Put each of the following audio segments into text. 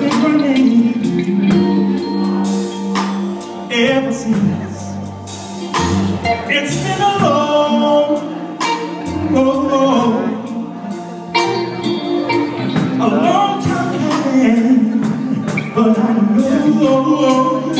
Been running ever since. It's been a long, oh, oh, oh, a long time coming, but I know.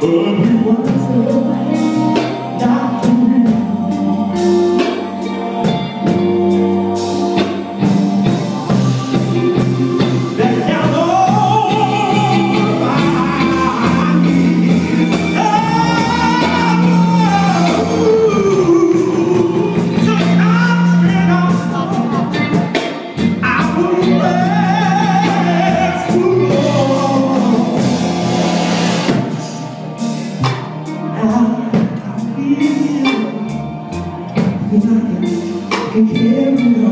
But he was can carry on.